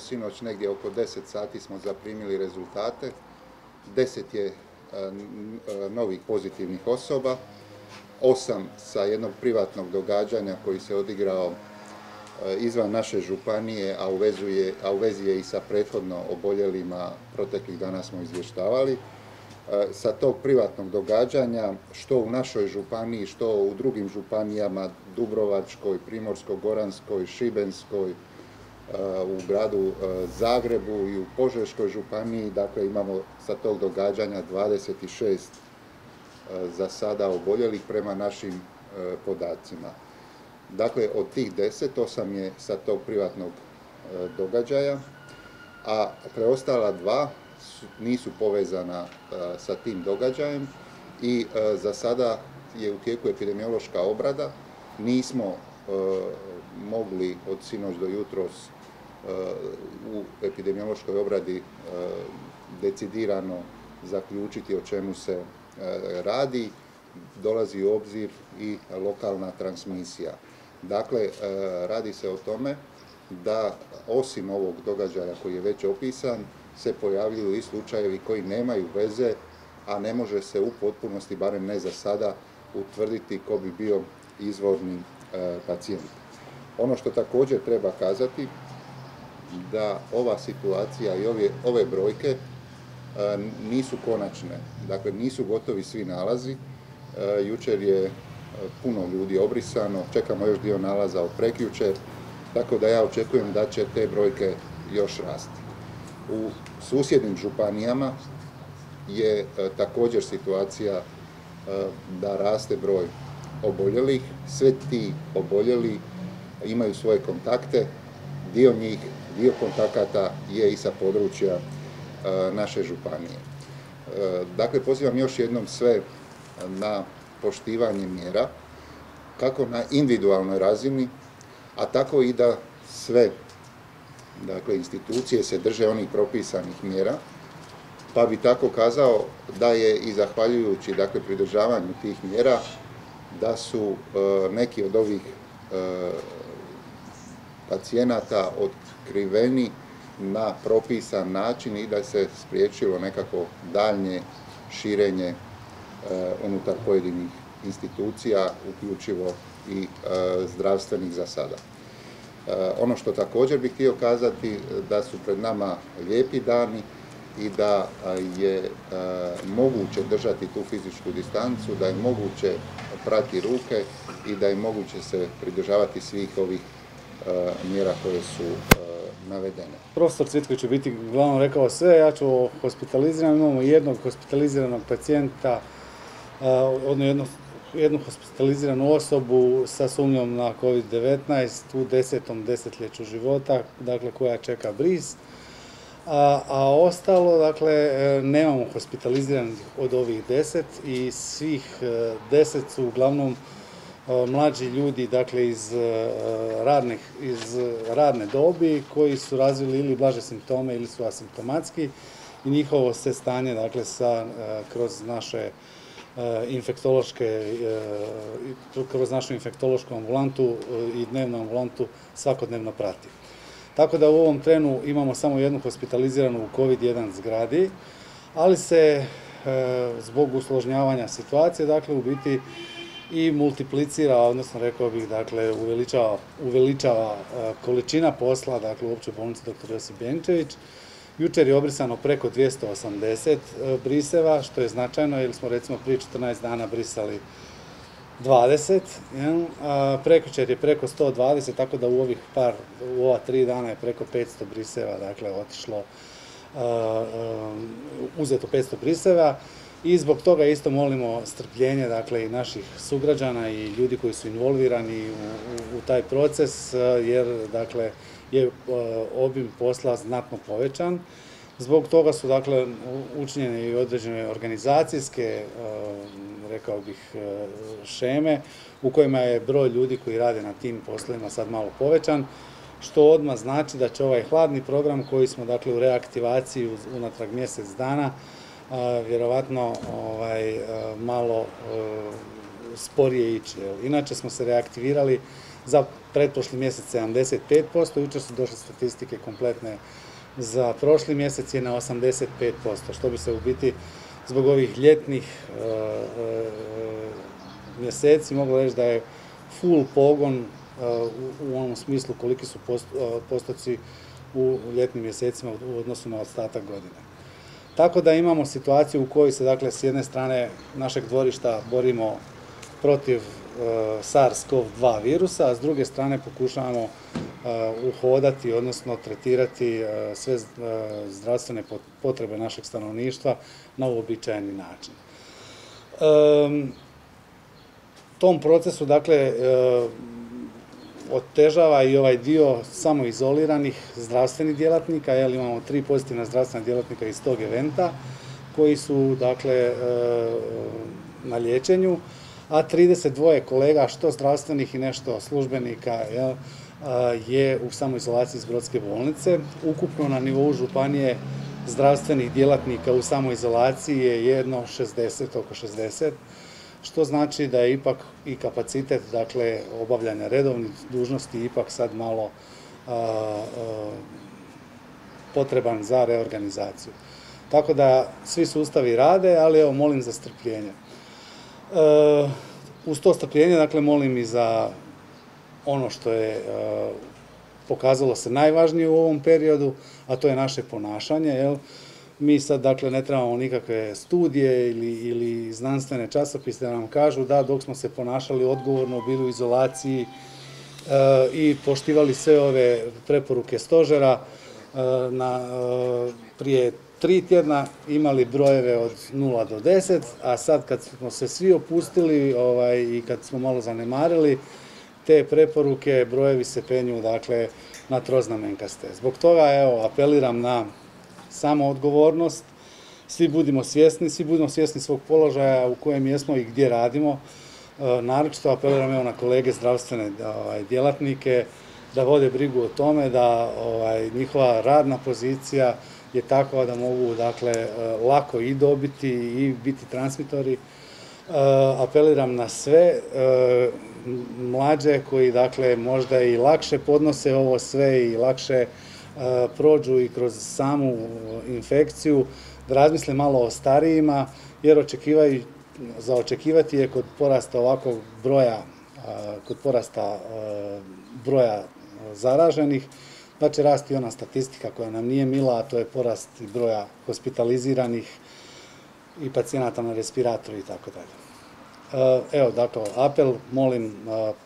Sinoć negdje oko 10 sati smo zaprimili rezultate. 10 je e, e, novih pozitivnih osoba, 8 sa jednog privatnog događanja koji se odigrao e, izvan naše županije, a u, a u vezi je i sa prethodno oboljelima, proteklih dana smo izvještavali. Sa tog privatnog događanja, što u našoj županiji, što u drugim županijama, Dubrovačkoj, Primorsko-Goranskoj, Šibenskoj, u gradu Zagrebu i u Požeškoj županiji, dakle imamo sa tog događanja 26 za sada oboljelih prema našim podacima. Dakle, od tih 10, 8 je sa tog privatnog događaja, a preostala dva nisu povezana sa tim događajem i za sada je u tijeku epidemiološka obrada. Nismo mogli od sinoć do jutros u epidemiološkoj obradi e, decidirano zaključiti o čemu se e, radi, dolazi u obzir i lokalna transmisija. Dakle, e, radi se o tome da osim ovog događaja koji je već opisan, se pojavljuju i slučajevi koji nemaju veze, a ne može se u potpunosti, barem ne za sada, utvrditi ko bi bio izvorni pacijent. Ono što također treba kazati da ova situacija i ove, ove brojke e, nisu konačne. Dakle, nisu gotovi svi nalazi. E, jučer je e, puno ljudi obrisano, čekamo još dio nalaza od prekjučer, tako da ja očekujem da će te brojke još rasti. U susjednim županijama je također situacija da raste broj oboljelih. Sve ti oboljeli imaju svoje kontakte, dio njih dio kontakata je i sa područja e, naše županije. E, dakle, pozivam još jednom sve na poštivanje mjera, kako na individualnoj razini, a tako i da sve dakle, institucije se drže onih propisanih mjera, pa bi tako kazao da je i zahvaljujući dakle, pridržavanju tih mjera, da su e, neki od ovih pacijenata otkriveni na propisan način i da se spriječilo nekako daljnje širenje e, unutar pojedinih institucija, uključivo i e, zdravstvenih za sada. E, ono što također bih htio kazati da su pred nama lijepi dani i da je moguće držati tu fizičku distancu, da je moguće prati ruke i da je moguće se pridržavati svih ovih mjera koje su navedene. Profesor Cvitković će biti glavno rekao sve, ja ću hospitaliziran, imamo jednog hospitaliziranog pacijenta, odno jednu, hospitaliziranu osobu sa sumnjom na COVID-19 u desetom desetljeću života, dakle koja čeka bris. A, a ostalo, dakle, e, nemamo hospitaliziranih od ovih deset i svih e, deset su uglavnom E, mlađi ljudi dakle iz e, radnih, iz radne dobi koji su razvili ili blaže simptome ili su asimptomatski i njihovo se stanje dakle sa e, kroz naše infektološke kroz našu infektološku ambulantu i dnevnu ambulantu svakodnevno prati. Tako da u ovom trenu imamo samo jednu hospitaliziranu u COVID-1 zgradi, ali se zbog usložnjavanja situacije, dakle u biti i multiplicira, odnosno rekao bih, dakle, uveličava, uveličava e, količina posla, dakle, u općoj bolnici dr. Josip Bjenčević. Jučer je obrisano preko 280 e, briseva, što je značajno, jer smo recimo prije 14 dana brisali 20, jel? prekjučer je preko 120, tako da u ovih par, u ova tri dana je preko 500 briseva, dakle, otišlo, e, uzeto 500 briseva. I zbog toga isto molimo strpljenje dakle, i naših sugrađana i ljudi koji su involvirani u, taj proces, jer dakle, je obim posla znatno povećan. Zbog toga su dakle učinjene i određene organizacijske, rekao bih, šeme u kojima je broj ljudi koji rade na tim poslovima sad malo povećan, što odmah znači da će ovaj hladni program koji smo dakle u reaktivaciji unatrag mjesec dana vjerovatno ovaj, malo sporije ići. Inače smo se reaktivirali za pretprošli mjesec 75%, jučer su došle statistike kompletne za prošli mjesec je na 85%, što bi se u biti zbog ovih ljetnih e, e, mjeseci moglo reći da je full pogon u onom smislu koliki su postoci u ljetnim mjesecima u odnosu na ostatak godine. Tako da imamo situaciju u kojoj se dakle s jedne strane našeg dvorišta borimo protiv SARS-CoV-2 virusa, a s druge strane pokušavamo uhodati, odnosno tretirati sve zdravstvene potrebe našeg stanovništva na uobičajeni način. Tom procesu, dakle, otežava i ovaj dio samoizoliranih zdravstvenih djelatnika, jer imamo tri pozitivna zdravstvena djelatnika iz tog eventa, koji su, dakle, na liječenju, a 32 kolega, što zdravstvenih i nešto službenika, je u samoizolaciji iz Brodske bolnice. Ukupno na nivou županije zdravstvenih djelatnika u samoizolaciji je jedno 60, oko 60, što znači da je ipak i kapacitet dakle, obavljanja redovnih dužnosti ipak sad malo potreban za reorganizaciju. Tako da svi sustavi rade, ali evo molim za strpljenje. E, uz to strpljenje, dakle, molim i za ono što je e, pokazalo se najvažnije u ovom periodu, a to je naše ponašanje, jel? Mi sad, dakle, ne trebamo nikakve studije ili, ili znanstvene časopise da nam kažu da dok smo se ponašali odgovorno, bili u izolaciji e, i poštivali sve ove preporuke stožera, na, prije tri tjedna imali brojeve od 0 do 10, a sad kad smo se svi opustili ovaj, i kad smo malo zanemarili, te preporuke, brojevi se penju dakle, na troznamenkaste. Zbog toga evo, apeliram na samo odgovornost, svi budimo svjesni, svi budimo svjesni svog položaja u kojem jesmo i gdje radimo. E, naročito apeliram na kolege zdravstvene ovaj, djelatnike da vode brigu o tome da ovaj, njihova radna pozicija je takva da mogu dakle, e, lako i dobiti i biti transmitori. E, apeliram na sve mlađe koji dakle možda i lakše podnose ovo sve i lakše prođu i kroz samu infekciju, da razmisle malo o starijima, jer očekivaju, za očekivati je kod porasta ovakvog broja, kod porasta broja zaraženih, da će rasti ona statistika koja nam nije mila, a to je porast broja hospitaliziranih i pacijenata na respiratoru i tako dalje. E, evo, dakle, apel, molim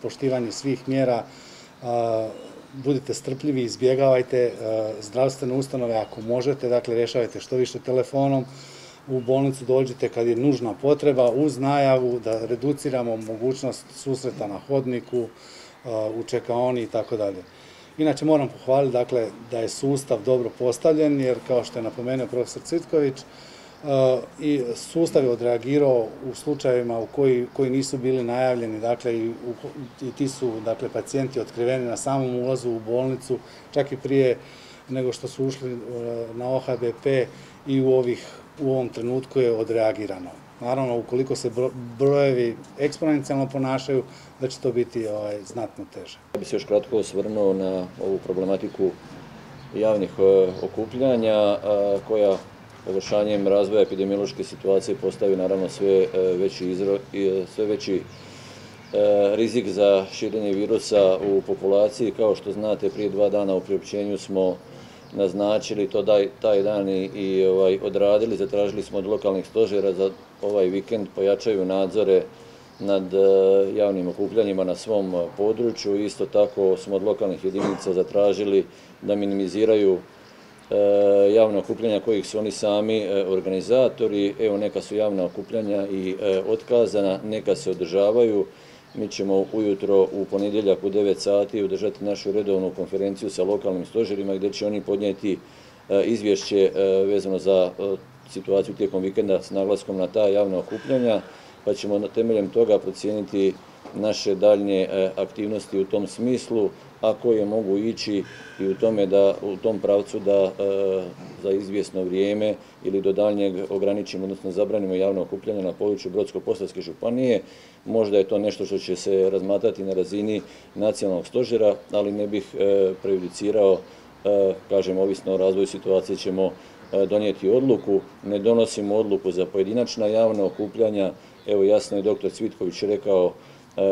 poštivanje svih mjera, budite strpljivi, izbjegavajte zdravstvene ustanove ako možete, dakle, rješavajte što više telefonom, u bolnicu dođite kad je nužna potreba, uz najavu da reduciramo mogućnost susreta na hodniku, u čekaoni i tako dalje. Inače moram pohvaliti dakle, da je sustav dobro postavljen jer kao što je napomenuo profesor Cvitković, i sustav je odreagirao u slučajevima u koji, koji nisu bili najavljeni, dakle i, i ti su dakle, pacijenti otkriveni na samom ulazu u bolnicu, čak i prije nego što su ušli uh, na OHBP i u, ovih, u ovom trenutku je odreagirano. Naravno, ukoliko se brojevi eksponencijalno ponašaju, da će to biti ovaj, znatno teže. Ja bih se još kratko osvrnuo na ovu problematiku javnih e, okupljanja, koja površanjem razvoja epidemiološke situacije postavi naravno sve e, veći, e, sve veći rizik za širenje virusa u populaciji. Kao što znate, prije dva dana u priopćenju smo naznačili to taj dan i, ovaj, odradili, zatražili smo od lokalnih stožera za ovaj vikend pojačaju nadzore nad e, javnim okupljanjima na svom području. Isto tako smo od lokalnih jedinica zatražili da minimiziraju e, javna okupljanja kojih su oni sami e, organizatori. Evo neka su javna okupljanja i otkazana, neka se održavaju. Mi ćemo ujutro u ponedjeljak u 9 sati održati našu redovnu konferenciju sa lokalnim stožerima gdje će oni podnijeti izvješće vezano za situaciju tijekom vikenda s naglaskom na ta javna okupljanja, pa ćemo temeljem toga procijeniti naše daljnje e, aktivnosti u tom smislu, a koje mogu ići i u tome da u tom pravcu da e, za izvjesno vrijeme ili do daljnjeg ograničimo, odnosno zabranimo javno okupljanje na području Brodsko-Posavske županije. Možda je to nešto što će se razmatrati na razini nacionalnog stožera, ali ne bih e, prejudicirao, kažem, ovisno o razvoju situacije ćemo donijeti odluku. Ne donosimo odluku za pojedinačna javna okupljanja. Evo jasno je doktor Cvitković rekao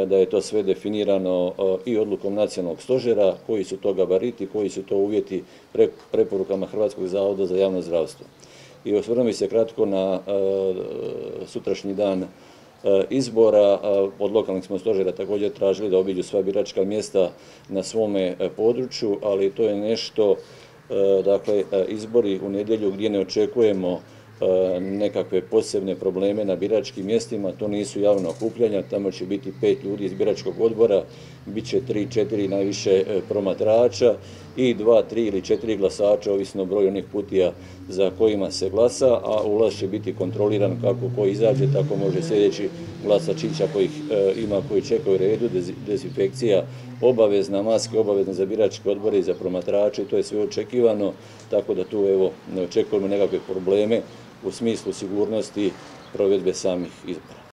da je to sve definirano e, i odlukom nacionalnog stožera, koji su to gabariti, koji su to uvjeti preporukama Hrvatskog zavoda za javno zdravstvo. I osvrnuo se kratko na e, sutrašnji dan izbora. Od lokalnih smo stožera također tražili da obiđu sva biračka mjesta na svome području, ali to je nešto, dakle, izbori u nedjelju gdje ne očekujemo E, nekakve posebne probleme na biračkim mjestima, to nisu javna okupljanja, tamo će biti pet ljudi iz biračkog odbora, bit će tri, četiri najviše e, promatrača i dva, tri ili četiri glasača, ovisno o broju onih putija za kojima se glasa, a ulaz će biti kontroliran kako ko izađe, tako može sljedeći glasačića kojih e, ima koji čekaju redu, dezinfekcija obavezna, maske obavezne za biračke odbore i za promatrače, to je sve očekivano, tako da tu evo ne očekujemo nekakve probleme u smislu sigurnosti provedbe samih izbora.